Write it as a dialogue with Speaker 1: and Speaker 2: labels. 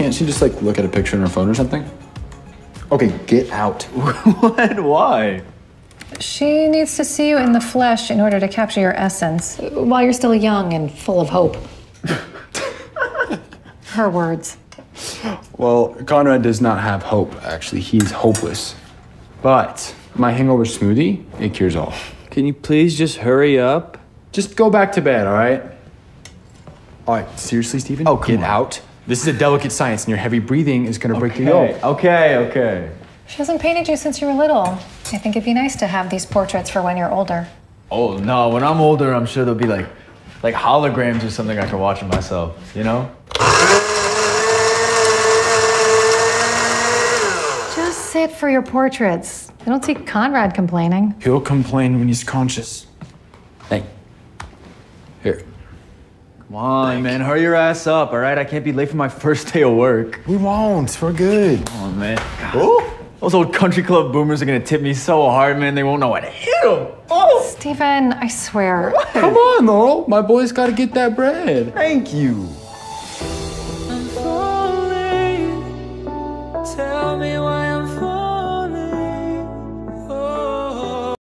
Speaker 1: Can't she just like look at a picture on her phone or something? Okay, get out.
Speaker 2: what? Why?
Speaker 3: She needs to see you in the flesh in order to capture your essence while you're still young and full of hope. Her words.
Speaker 1: Well, Conrad does not have hope, actually. He's hopeless. But my hangover smoothie, it cures all.
Speaker 2: Can you please just hurry up?
Speaker 1: Just go back to bed, all right? All right, seriously, Steven?
Speaker 2: Oh, come
Speaker 1: Get
Speaker 2: on.
Speaker 1: out. This is a delicate science, and your heavy breathing is gonna break the yoke.
Speaker 2: okay, okay.
Speaker 3: She hasn't painted you since you were little. I think it'd be nice to have these portraits for when you're older.
Speaker 2: Oh no, when I'm older, I'm sure there'll be like, like holograms or something I can watch of myself. You know?
Speaker 3: Just sit for your portraits. I don't see Conrad complaining.
Speaker 1: He'll complain when he's conscious. Hey. Here.
Speaker 2: Come on, Thank man. You. Hurry your ass up, all right? I can't be late for my first day of work.
Speaker 1: We won't. We're good.
Speaker 2: Come on, man. Ooh. Those old country club boomers are gonna tip me so hard, man, they won't know how to hit them. Oh!
Speaker 3: Steven, I swear. What?
Speaker 1: Come on, Laurel. My boy's gotta get that bread.
Speaker 2: Thank you. Falling, tell me why.